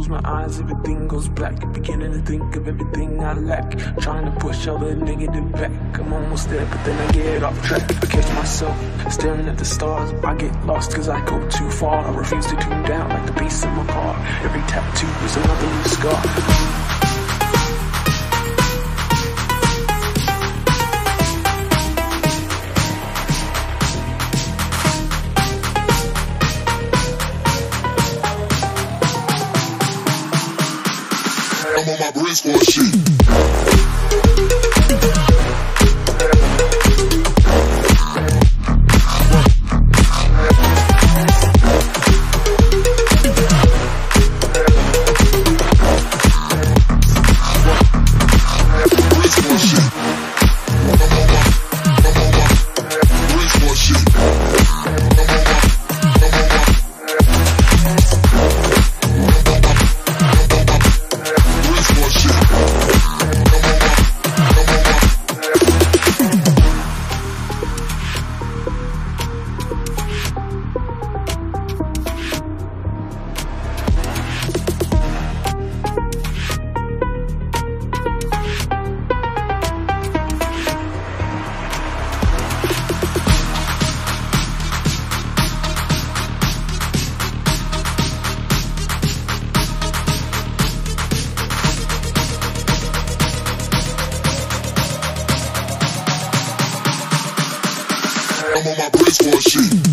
Close my eyes, everything goes black. Beginning to think of everything I lack. Trying to push all the negative back. I'm almost there, but then I get off track. I catch myself staring at the stars. I get lost cause I go too far. I refuse to tune down like the bass in my car. Every tattoo is another new scar. My brain squad shit. Brain squad On my shit.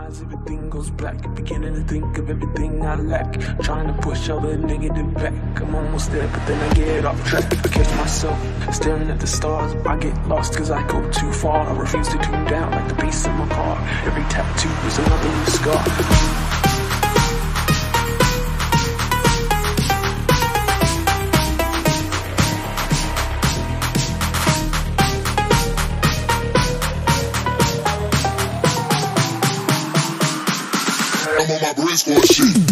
Eyes, everything goes black. Beginning to think of everything I lack. Trying to push all the negative back. I'm almost there, but then I get off track. I catch myself staring at the stars. I get lost cause I go too far. I refuse to tune down like the bass in my car. Every tattoo is another new scar. I'm